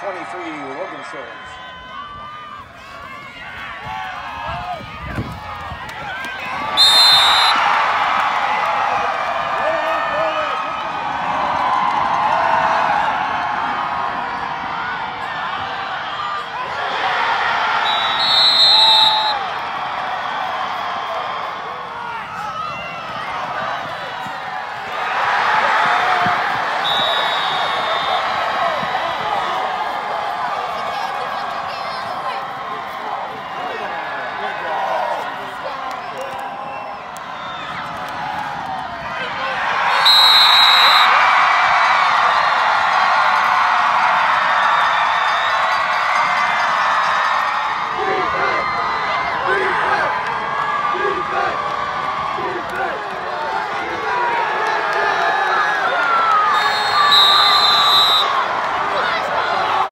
23, Logan Shores.